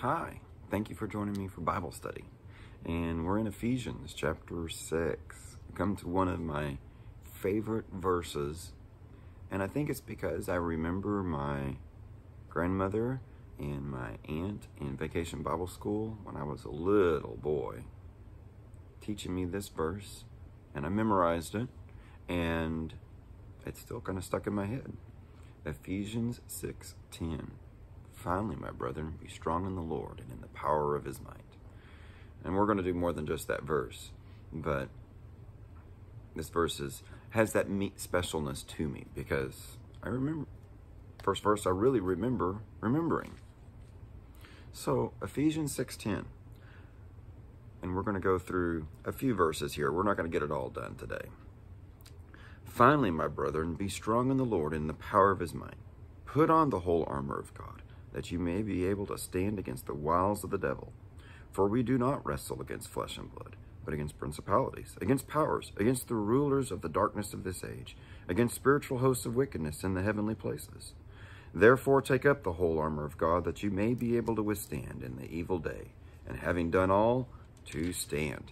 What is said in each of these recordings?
Hi, thank you for joining me for Bible study. And we're in Ephesians chapter 6. We come to one of my favorite verses, and I think it's because I remember my grandmother and my aunt in vacation Bible school when I was a little boy teaching me this verse, and I memorized it, and it's still kind of stuck in my head. Ephesians 6:10. Finally, my brethren, be strong in the Lord and in the power of his might. And we're going to do more than just that verse, but this verse is, has that meat specialness to me because I remember, first verse I really remember remembering. So Ephesians 6.10, and we're going to go through a few verses here. We're not going to get it all done today. Finally, my brethren, be strong in the Lord and in the power of his might. Put on the whole armor of God that you may be able to stand against the wiles of the devil. For we do not wrestle against flesh and blood, but against principalities, against powers, against the rulers of the darkness of this age, against spiritual hosts of wickedness in the heavenly places. Therefore take up the whole armor of God, that you may be able to withstand in the evil day, and having done all, to stand.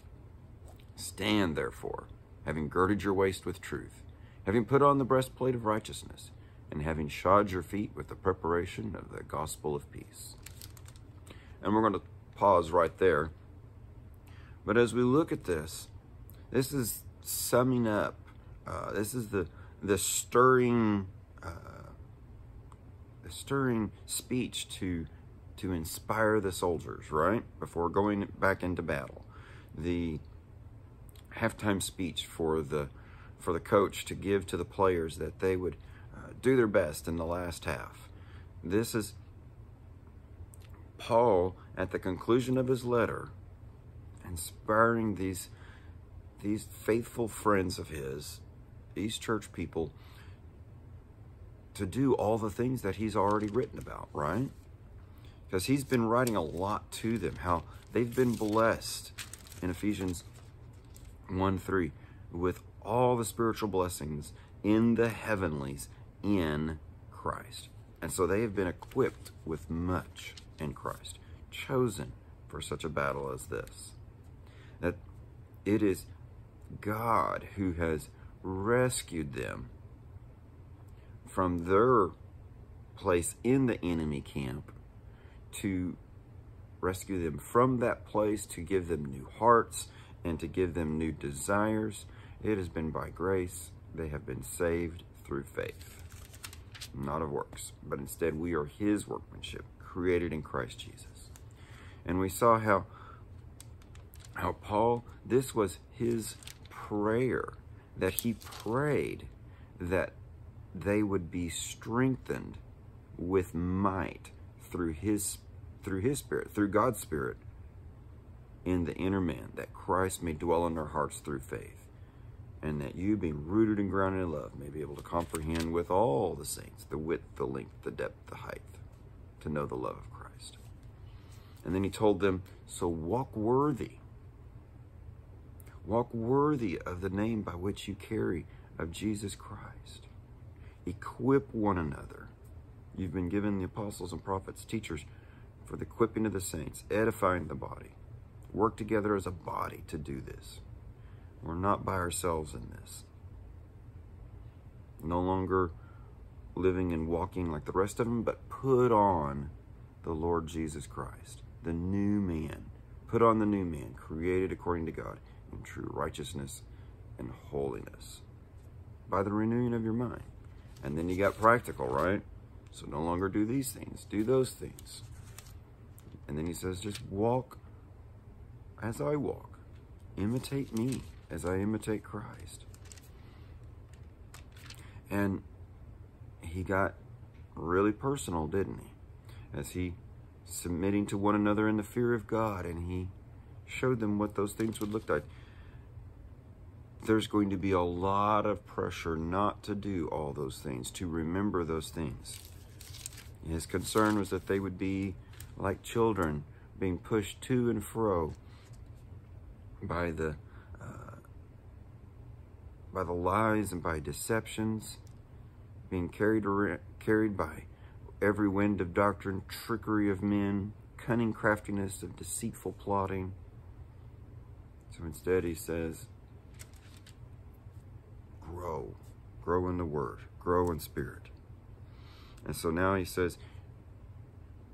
Stand, therefore, having girded your waist with truth, having put on the breastplate of righteousness, and having shod your feet with the preparation of the gospel of peace. And we're going to pause right there. But as we look at this, this is summing up. Uh, this is the the stirring, uh, the stirring speech to to inspire the soldiers, right before going back into battle. The halftime speech for the for the coach to give to the players that they would do their best in the last half. This is Paul at the conclusion of his letter, inspiring these, these faithful friends of his, these church people, to do all the things that he's already written about, right? Because he's been writing a lot to them, how they've been blessed in Ephesians 1 3 with all the spiritual blessings in the heavenlies in Christ. And so they have been equipped with much in Christ, chosen for such a battle as this. That it is God who has rescued them from their place in the enemy camp to rescue them from that place, to give them new hearts and to give them new desires. It has been by grace. They have been saved through faith not of works, but instead we are his workmanship, created in Christ Jesus. And we saw how, how Paul, this was his prayer, that he prayed that they would be strengthened with might through his through his spirit, through God's spirit in the inner man, that Christ may dwell in our hearts through faith and that you, being rooted and grounded in love, may be able to comprehend with all the saints the width, the length, the depth, the height, to know the love of Christ. And then he told them, So walk worthy. Walk worthy of the name by which you carry of Jesus Christ. Equip one another. You've been given the apostles and prophets, teachers, for the equipping of the saints, edifying the body. Work together as a body to do this. We're not by ourselves in this. No longer living and walking like the rest of them, but put on the Lord Jesus Christ, the new man. Put on the new man, created according to God in true righteousness and holiness by the renewing of your mind. And then you got practical, right? So no longer do these things, do those things. And then he says, just walk as I walk, imitate me as I imitate Christ. And he got really personal, didn't he? As he submitting to one another in the fear of God, and he showed them what those things would look like. There's going to be a lot of pressure not to do all those things, to remember those things. His concern was that they would be like children, being pushed to and fro by the uh, by the lies and by deceptions, being carried, carried by every wind of doctrine, trickery of men, cunning craftiness, of deceitful plotting. So instead, he says, grow. Grow in the word. Grow in spirit. And so now he says,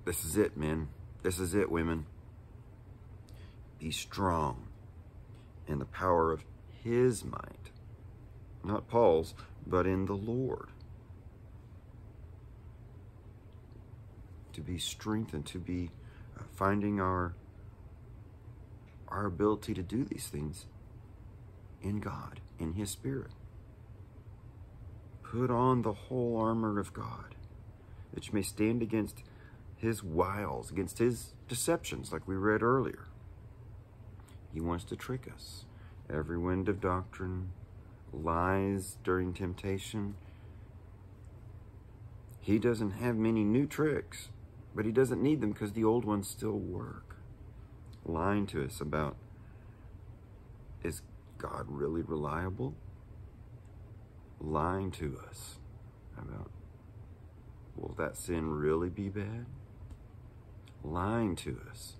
this is it, men. This is it, women. Be strong in the power of his might. Not Paul's, but in the Lord. To be strengthened, to be uh, finding our our ability to do these things in God, in his spirit. Put on the whole armor of God, that you may stand against his wiles, against his deceptions, like we read earlier. He wants to trick us. Every wind of doctrine, lies during temptation. He doesn't have many new tricks, but he doesn't need them because the old ones still work. Lying to us about is God really reliable? Lying to us about will that sin really be bad? Lying to us.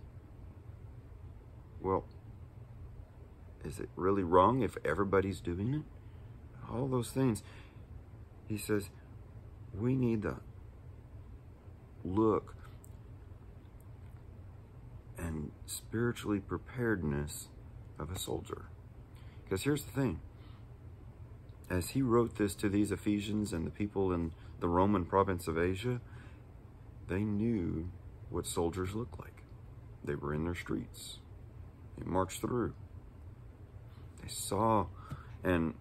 Well, is it really wrong if everybody's doing it? All those things. He says, we need to look and spiritually preparedness of a soldier. Because here's the thing. As he wrote this to these Ephesians and the people in the Roman province of Asia, they knew what soldiers looked like. They were in their streets. They marched through. Saw, and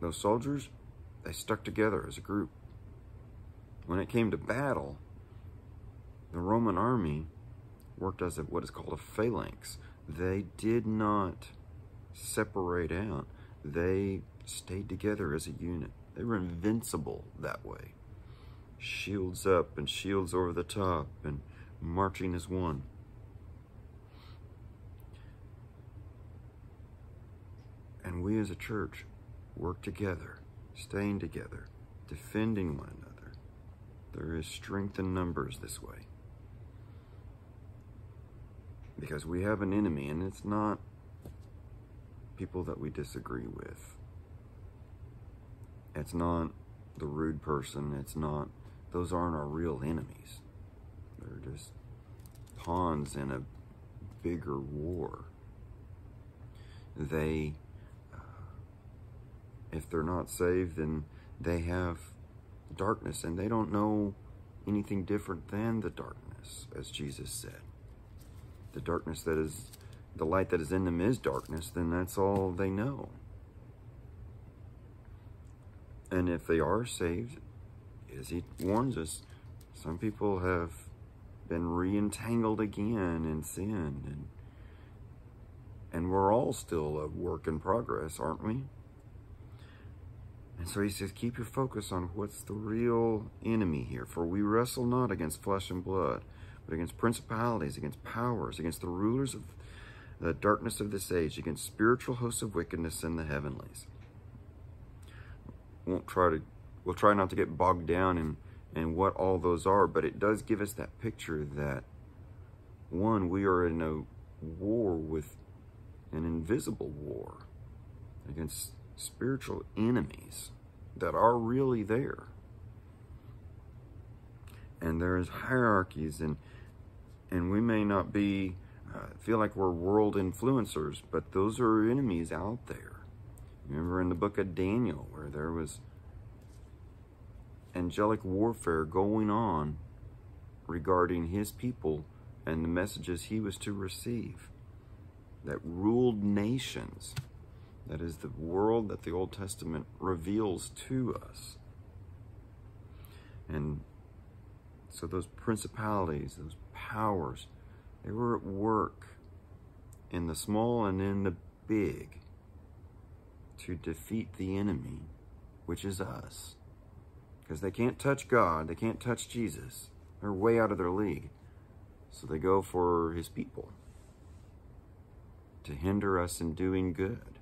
those soldiers, they stuck together as a group. When it came to battle, the Roman army worked as a, what is called a phalanx. They did not separate out. They stayed together as a unit. They were invincible that way. Shields up and shields over the top and marching as one. And we as a church work together, staying together, defending one another. There is strength in numbers this way. Because we have an enemy, and it's not people that we disagree with. It's not the rude person. It's not, those aren't our real enemies. They're just pawns in a bigger war. They if they're not saved, then they have darkness and they don't know anything different than the darkness, as Jesus said. The darkness that is, the light that is in them is darkness, then that's all they know. And if they are saved, as he warns us, some people have been re-entangled again in sin and and we're all still a work in progress, aren't we? And so he says, keep your focus on what's the real enemy here. For we wrestle not against flesh and blood, but against principalities, against powers, against the rulers of the darkness of this age, against spiritual hosts of wickedness in the heavenlies. Won't try to, we'll try not to get bogged down in, in what all those are, but it does give us that picture that, one, we are in a war with an invisible war against spiritual enemies that are really there. And there's hierarchies and and we may not be uh, feel like we're world influencers, but those are enemies out there. Remember in the book of Daniel where there was angelic warfare going on regarding his people and the messages he was to receive that ruled nations. That is the world that the Old Testament reveals to us. And so those principalities, those powers, they were at work in the small and in the big to defeat the enemy, which is us. Because they can't touch God, they can't touch Jesus. They're way out of their league. So they go for his people to hinder us in doing good.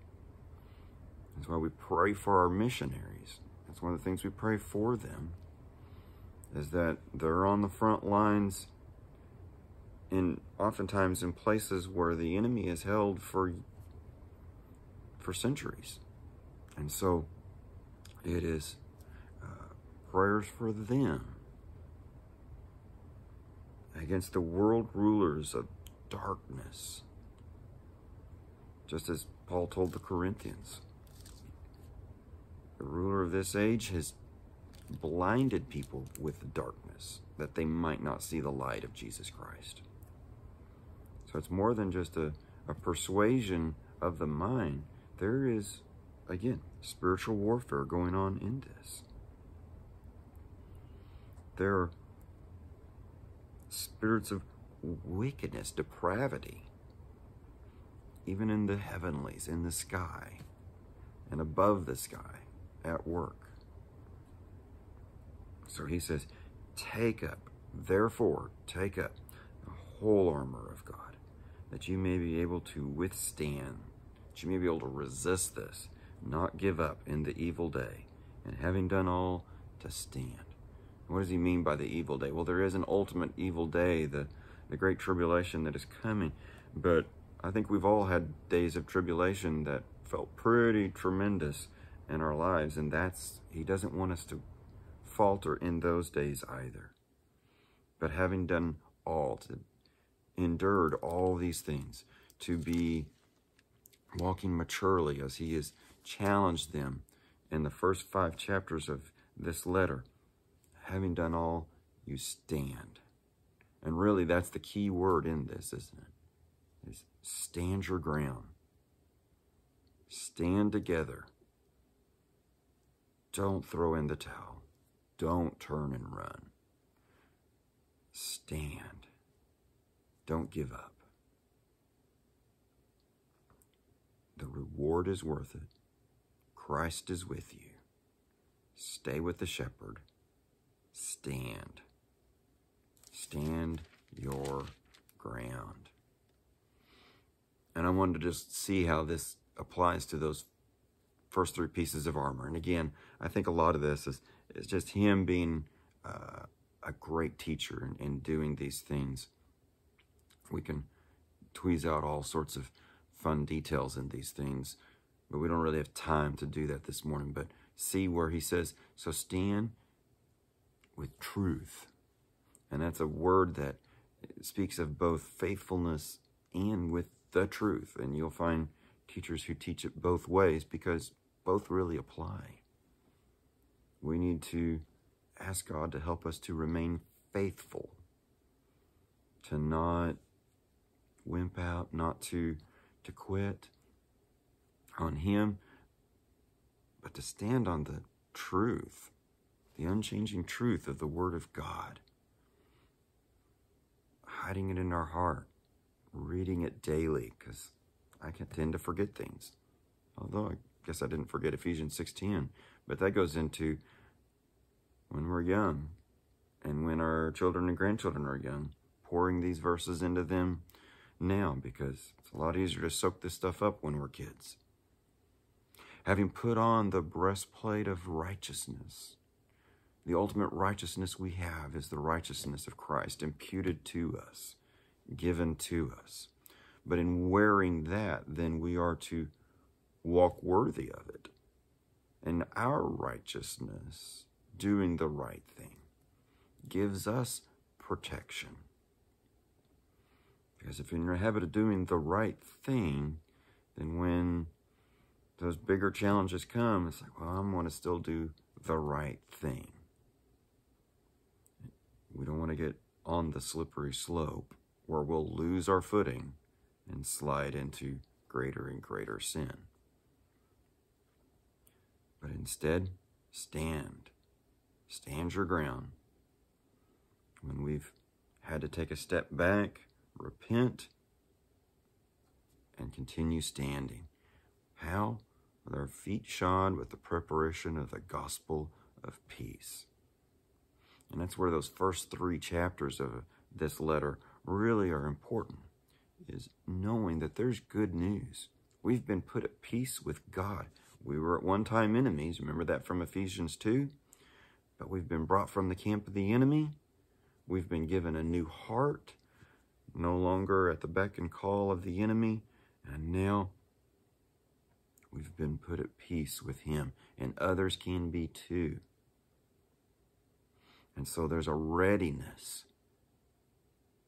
That's why we pray for our missionaries. That's one of the things we pray for them, is that they're on the front lines in oftentimes in places where the enemy is held for for centuries. And so it is uh, prayers for them against the world rulers of darkness. Just as Paul told the Corinthians, the ruler of this age has blinded people with darkness that they might not see the light of Jesus Christ. So it's more than just a, a persuasion of the mind. There is, again, spiritual warfare going on in this. There are spirits of wickedness, depravity, even in the heavenlies, in the sky, and above the sky, at work. So he says, Take up, therefore, take up the whole armor of God, that you may be able to withstand, that you may be able to resist this, not give up in the evil day, and having done all, to stand. What does he mean by the evil day? Well, there is an ultimate evil day, the, the great tribulation that is coming. But I think we've all had days of tribulation that felt pretty tremendous in our lives. And that's, he doesn't want us to falter in those days either. But having done all, to endured all these things, to be walking maturely as he has challenged them in the first five chapters of this letter, having done all, you stand. And really, that's the key word in this, isn't it? Is stand your ground. Stand together. Don't throw in the towel. Don't turn and run. Stand. Don't give up. The reward is worth it. Christ is with you. Stay with the shepherd stand. Stand your ground. And I wanted to just see how this applies to those first three pieces of armor. And again, I think a lot of this is, is just him being uh, a great teacher and, and doing these things. We can tweeze out all sorts of fun details in these things, but we don't really have time to do that this morning. But see where he says, so stand with truth. And that's a word that speaks of both faithfulness and with the truth. And you'll find teachers who teach it both ways because both really apply. We need to ask God to help us to remain faithful, to not wimp out, not to, to quit on Him, but to stand on the truth the unchanging truth of the Word of God, hiding it in our heart, reading it daily, because I can tend to forget things. Although I guess I didn't forget Ephesians 6.10, but that goes into when we're young and when our children and grandchildren are young, pouring these verses into them now because it's a lot easier to soak this stuff up when we're kids. Having put on the breastplate of righteousness, the ultimate righteousness we have is the righteousness of Christ imputed to us, given to us. But in wearing that, then we are to walk worthy of it. And our righteousness, doing the right thing, gives us protection. Because if you're in the habit of doing the right thing, then when those bigger challenges come, it's like, well, I'm going to still do the right thing. We don't want to get on the slippery slope where we'll lose our footing and slide into greater and greater sin. But instead, stand. Stand your ground. When we've had to take a step back, repent, and continue standing. How? With our feet shod with the preparation of the gospel of peace. And that's where those first three chapters of this letter really are important, is knowing that there's good news. We've been put at peace with God. We were at one time enemies. Remember that from Ephesians 2? But we've been brought from the camp of the enemy. We've been given a new heart, no longer at the beck and call of the enemy, and now we've been put at peace with him, and others can be too. And so there's a readiness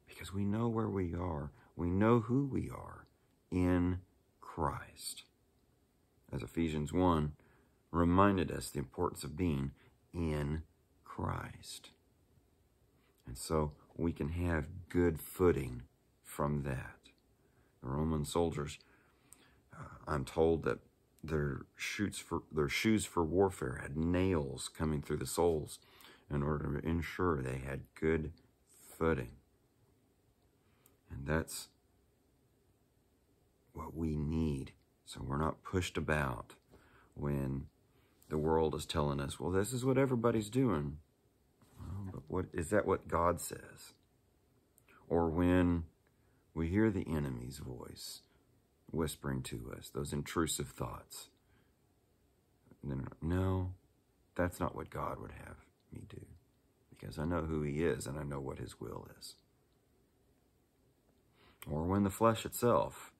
because we know where we are. We know who we are in Christ. As Ephesians 1 reminded us the importance of being in Christ. And so we can have good footing from that. The Roman soldiers, uh, I'm told that their for their shoes for warfare had nails coming through the soles in order to ensure they had good footing. And that's what we need. So we're not pushed about when the world is telling us, well, this is what everybody's doing. But what is that what God says? Or when we hear the enemy's voice whispering to us, those intrusive thoughts. No, that's not what God would have me do because I know who he is and I know what his will is. Or when the flesh itself,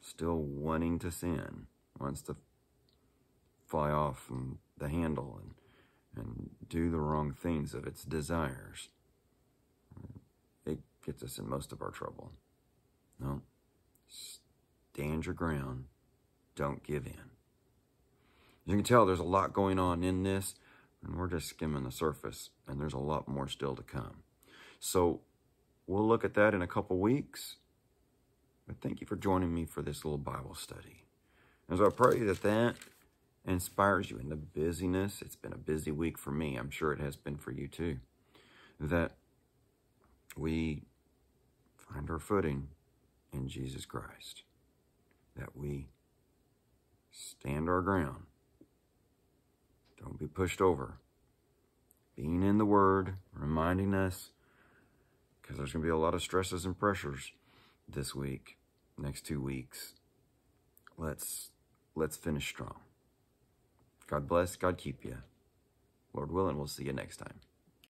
still wanting to sin, wants to fly off from the handle and, and do the wrong things of its desires. It gets us in most of our trouble. No, stand your ground. Don't give in. You can tell there's a lot going on in this and we're just skimming the surface, and there's a lot more still to come. So we'll look at that in a couple weeks. But thank you for joining me for this little Bible study. And so I pray that that inspires you in the busyness. It's been a busy week for me. I'm sure it has been for you too. That we find our footing in Jesus Christ. That we stand our ground don't be pushed over. Being in the Word, reminding us, because there's going to be a lot of stresses and pressures this week, next two weeks. Let's let's finish strong. God bless. God keep you. Lord willing, we'll see you next time.